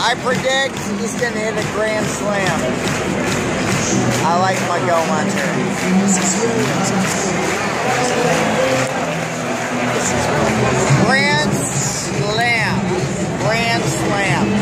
I predict He's going to hit a grand slam. I like my go hunter. Grand slam. Grand slam.